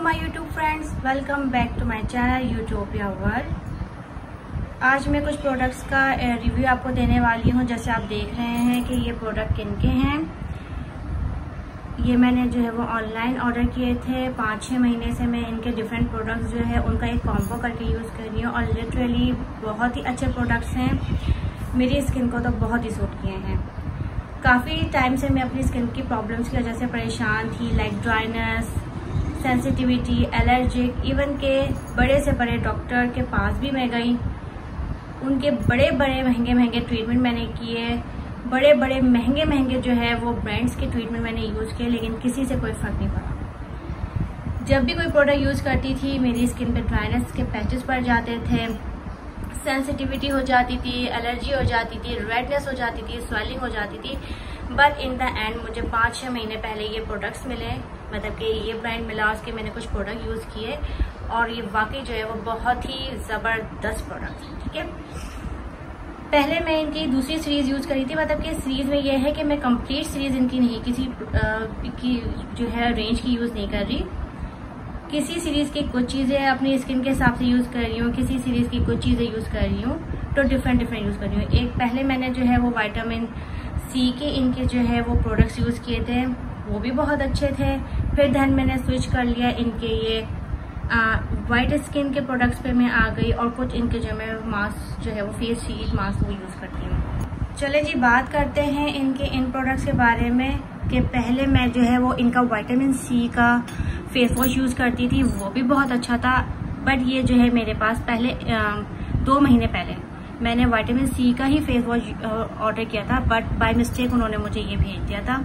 My channel utopia world आज मैं कुछ प्रोडक्ट्स का रिव्यू आपको देने वाली हूँ। जैसे आप देख रहे हैं कि ये प्रोडक्ट किन के हैं। ये मैंने जो है वो ऑनलाइन ऑर्डर किए थे। पाँच छः महीने से मैं इनके डिफरेंट प्रोडक्ट्स जो है, उनका एक कॉम्बो करके यूज़ कर रही हूँ और लिटरली बहुत ही अच्छे प्रोडक्ट्स हैं। मेरी स्किन को तो बहुत ही सूट किए हैं। काफ़ी टाइम से मैं अपनी स्किन की प्रॉब्लम्स की वजह से परेशान थी like dryness sensitivity allergic even के बड़े से बड़े डॉक्टर के पास भी मैं गई। उनके बड़े बड़े, महँगे महँगे ट्रीटमेंट मैंने किए। बड़े बड़े, महँगे महँगे जो है वो ब्रांड्स के ट्रीटमेंट मैंने यूज़ किए, लेकिन किसी से कोई फ़र्क नहीं पड़ा। जब भी कोई प्रोडक्ट यूज़ करती थी, मेरी स्किन पे ड्राइनेस के पैचेस पड़ जाते थे। सेंसिटिविटी हो जाती थी एलर्जी हो जाती थी रेडनेस हो जाती थी स्वेलिंग हो जाती थी। बट इन द एंड मुझे पाँच छः महीने पहले ये प्रोडक्ट्स मिले। मतलब कि ये ब्रांड मिला उसके मैंने कुछ प्रोडक्ट यूज़ किए। और ये वाकई जो है वो बहुत ही ज़बरदस्त प्रोडक्ट है ठीक है? पहले मैं इनकी दूसरी सीरीज़ यूज़ करी थी। मतलब कि सीरीज़ में ये है कि मैं कंप्लीट सीरीज़ इनकी नहीं किसी आ, की जो है रेंज की यूज़ नहीं कर रही। किसी सीरीज़ की कुछ चीज़ें अपनी स्किन के हिसाब से यूज़ कर रही हूँ किसी सीरीज़ की कुछ चीज़ें यूज़ कर रही हूँ तो डिफरेंट डिफरेंट यूज़ कर रही हूँ। एक पहले मैंने जो है वो वाइटामिन सी के इनके जो है वो प्रोडक्ट्स यूज़ किए थे, वो भी बहुत अच्छे थे। फिर धन मैंने स्विच कर लिया इनके ये वाइट स्किन के प्रोडक्ट्स पे मैं आ गई और कुछ इनके जो मैं मास्क जो है वो फेस शीट मास्क वो यूज़ करती हूँ। चले जी, बात करते हैं इनके इन प्रोडक्ट्स के बारे में कि पहले मैं जो है वो इनका वाइटामिन सी का फेस वॉश यूज़ करती थी, वो भी बहुत अच्छा था। बट ये जो है मेरे पास पहले दो महीने पहले। मैंने वाइटामिन सी का ही फेस वॉश ऑर्डर किया था बट बाय मिस्टेक उन्होंने मुझे ये भेज दिया था।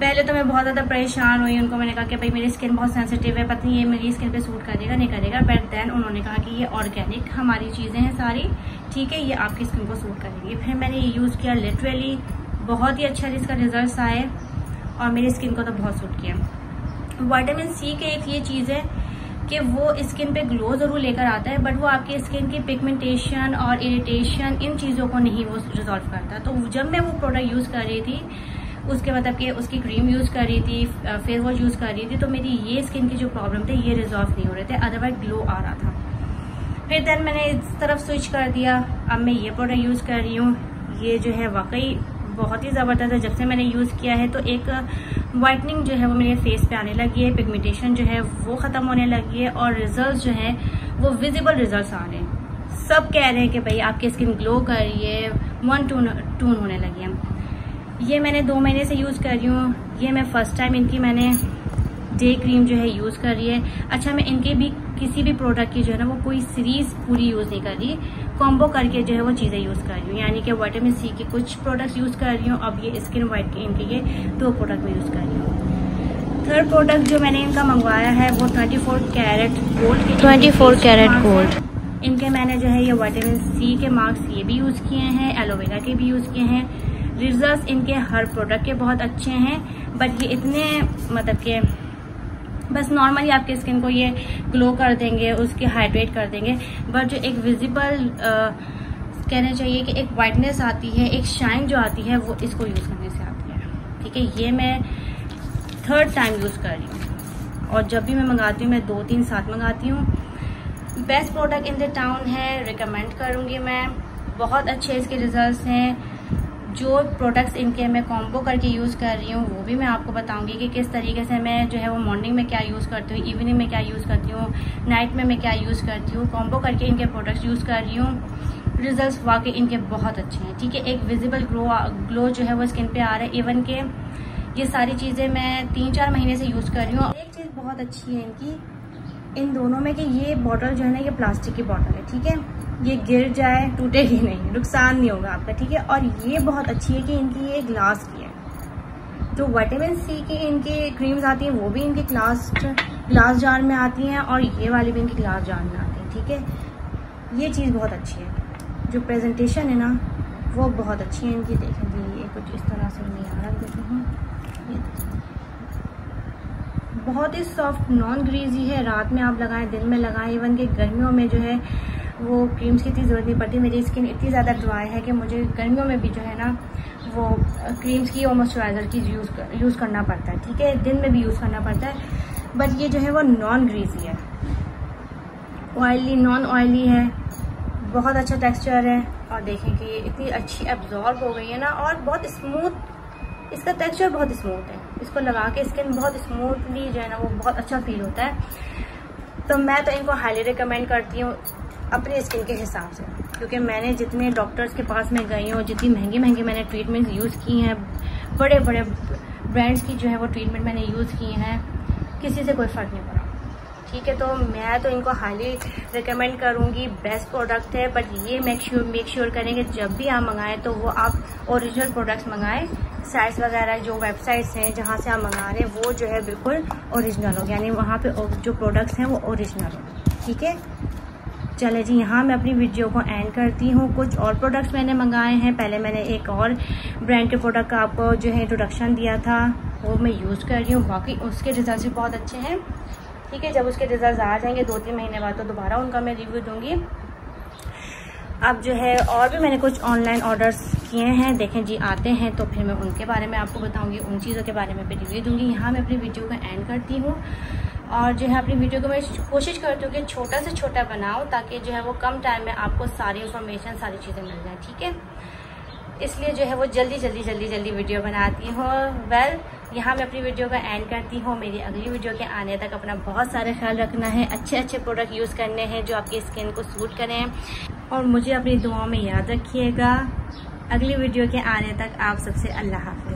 पहले तो मैं बहुत ज़्यादा परेशान हुई, उनको मैंने कहा कि भाई मेरी स्किन बहुत सेंसिटिव है, पता नहीं ये मेरी स्किन पे सूट करेगा, नहीं करेगा बट देन उन्होंने कहा कि ये ऑर्गेनिक हमारी चीज़ें हैं सारी, ठीक है, ये आपकी स्किन को सूट करेगी। फिर मैंने ये यूज़ किया लिटरली बहुत ही अच्छा इसका रिज़ल्ट आए, और मेरी स्किन को तो बहुत सूट किया। वाइटामिन सी के एक ये चीज़ है कि वो स्किन पे ग्लो ज़रूर लेकर आता है बट वो आपकी स्किन की पिगमेंटेशन और इरिटेशन इन चीज़ों को नहीं वो रिजॉल्व करता। तो जब मैं वो प्रोडक्ट यूज़ कर रही थी, उसके मतलब कि उसकी क्रीम यूज़ कर रही थी फेस वॉश यूज़ कर रही थी तो मेरी ये स्किन की जो प्रॉब्लम थे, ये रिजॉल्व नहीं हो रहे थे अदरवाइज़ ग्लो आ रहा था। फिर देन मैंने इस तरफ़ स्विच कर दिया। अब मैं ये प्रोडक्ट यूज़ कर रही हूँ। ये जो है वाकई बहुत ही ज़बरदस्त है। जब से मैंने यूज़ किया है तो एक वाइटनिंग जो है वो मेरे फेस पे आने लगी है पिगमेंटेशन जो है वो ख़त्म होने लगी है और रिज़ल्ट जो है वो विजिबल रिज़ल्ट आ रहे हैं। सब कह रहे हैं कि भाई आपकी स्किन ग्लो कर रही है वन टून टून होने लगी है। ये मैंने दो महीने से यूज़ कर रही हूँ। ये मैं फ़र्स्ट टाइम इनकी मैंने डे क्रीम जो है यूज़ कर रही है। अच्छा मैं इनके भी किसी भी प्रोडक्ट की जो है ना वो कोई सीरीज़ पूरी यूज़ नहीं कर रही। कॉम्बो करके जो है वो चीज़ें यूज़ कर रही हूँ। यानी कि वाइटामिन सी के कुछ प्रोडक्ट्स यूज़ कर रही हूँ। अब ये स्किन वाइट के इनके ये दो प्रोडक्ट में यूज़ कर रही हूँ। थर्ड प्रोडक्ट जो मैंने इनका मंगवाया है वो ट्वेंटी फोर कैरेट गोल्ड के ट्वेंटी फोर कैरेट गोल्ड इनके मैंने जो है ये वाइटामिन सी के मार्क्स ये भी यूज़ किए हैं एलोवेरा के भी यूज़ किए हैं। रिज़ल्ट इनके हर प्रोडक्ट के बहुत अच्छे हैं। बट ये इतने मतलब के बस नॉर्मली आपके स्किन को ये ग्लो कर देंगे, उसके हाइड्रेट कर देंगे। बट जो एक विजिबल कहना चाहिए कि एक वाइटनेस आती है, एक शाइन जो आती है, वो इसको यूज़ करने से आती है। ठीक है? ये मैं थर्ड टाइम यूज़ कर रही हूँ। और जब भी मैं मंगाती हूँ, मैं दो तीन साथ मंगाती हूँ। Best product in the town है रिकमेंड करूँगी मैं। बहुत अच्छे इसके रिजल्ट्स हैं। जो प्रोडक्ट्स इनके मैं कॉम्बो करके यूज़ कर रही हूँ, वो भी मैं आपको बताऊँगी कि किस तरीके से मैं जो है वो मॉर्निंग में क्या यूज़ करती हूँ इवनिंग में क्या यूज़ करती हूँ नाइट में मैं क्या यूज़ करती हूँ कॉम्बो करके इनके प्रोडक्ट्स यूज़ कर रही हूँ। रिज़ल्ट वाकई इनके बहुत अच्छे हैं, ठीक है? एक विजिबल ग्लो ग्लो जो है वो स्किन पे आ रहा है इवन के ये सारी चीज़ें मैं तीन चार महीने से यूज़ कर रही हूँ। एक चीज़ बहुत अच्छी है इनकी, इन दोनों में कि ये बॉटल जो है ना, ये प्लास्टिक की बॉटल है, ठीक है? ये गिर जाए टूटेगी नहीं, नुकसान नहीं होगा आपका, ठीक है? और ये बहुत अच्छी है कि इनकी ये ग्लास की है। जो वाइटामिन सी की इनकी क्रीम्स आती हैं, वो भी इनके ग्लास ग्लास जार में आती हैं और ये वाली भी इनकी ग्लास जार में आती है, ठीक है? ये चीज़ बहुत अच्छी है। जो प्रेजेंटेशन है ना, वो बहुत अच्छी है इनकी, देखें ये कुछ इस तरह से नहीं आ रहा देखें। बहुत ही सॉफ्ट नॉन ग्रीजी है, रात में आप लगाएँ, दिन में लगाएँ इवन के गर्मियों में जो है वो क्रीम्स की इतनी ज़रूरत नहीं पड़ती। मेरी स्किन इतनी ज़्यादा ड्राई है कि मुझे गर्मियों में भी जो है ना, वो क्रीम्स की और मॉइस्चराइज़र की यूज़ यूज़ करना पड़ता है, ठीक है? दिन में भी यूज़ करना पड़ता है। बट ये जो है वो नॉन ग्रीजी है। ऑयली नॉन ऑयली है। बहुत अच्छा टेक्सचर है। और देखें कि ये इतनी अच्छी एब्जॉर्ब हो गई है ना, और बहुत स्मूथ इसका टेक्सचर बहुत स्मूथ है। इसको लगा के स्किन बहुत स्मूथली जो है ना, वो बहुत अच्छा फील होता है। तो मैं तो इनको हाईली रिकमेंड करती हूँ। अपनी स्किन के हिसाब से। क्योंकि मैंने जितने डॉक्टर्स के पास में गई हूँ जितनी महँगी महँगी मैंने ट्रीटमेंट यूज़ की हैं बड़े बड़े ब्रांड्स की जो है वो ट्रीटमेंट मैंने यूज़ की हैं, किसी से कोई फ़र्क नहीं पड़ा। ठीक है तो मैं तो इनको हाईली रिकमेंड करूँगी बेस्ट प्रोडक्ट है बट ये मेक श्योर मेक श्योर करें कि जब भी आप मंगाएँ तो वो आप ओरिजिनल प्रोडक्ट्स मंगाएँ साइट्स वगैरह जो वेबसाइट्स हैं जहाँ से आप मंगा रहे हैं, वो जो है बिल्कुल ओरिजिनल हो यानी वहाँ पे जो प्रोडक्ट्स हैं वो ओरिजिनल हो ठीक है? चले जी, यहाँ मैं अपनी वीडियो को एंड करती हूँ। कुछ और प्रोडक्ट्स मैंने मंगाए हैं। पहले मैंने एक और ब्रांड के प्रोडक्ट का आपको जो है इंट्रोडक्शन दिया था, वो मैं यूज़ कर रही हूँ। बाकी उसके रिज़ल्ट भी बहुत अच्छे हैं। ठीक है, जब उसके रिज़ल्ट आ जाएँगे दो तीन महीने बाद तो दोबारा उनका मैं रिव्यू दूँगी। अब जो है, और भी मैंने कुछ ऑनलाइन ऑर्डर्स किए हैं। देखें जी, आते हैं तो फिर मैं उनके बारे में आपको बताऊँगी। उन चीज़ों के बारे में भी रिव्यू दूँगी। यहाँ मैं अपनी वीडियो को एंड करती हूँ। और जो है अपनी वीडियो को मैं कोशिश करती हूँ कि छोटा से छोटा बनाऊँ ताकि जो है वो कम टाइम में आपको सारी इन्फॉर्मेशन सारी चीज़ें मिल जाए ठीक है? इसलिए जो है वो जल्दी जल्दी जल्दी जल्दी वीडियो बनाती हूँ। वेल well, यहाँ मैं अपनी वीडियो का एंड करती हूँ। मेरी अगली वीडियो के आने तक अपना बहुत सारे ख्याल रखना है। अच्छे अच्छे प्रोडक्ट यूज़ करने हैं जो आपकी स्किन को सूट करें। और मुझे अपनी दुआओं में याद रखिएगा। अगली वीडियो के आने तक आप सबसे अल्लाह हाफि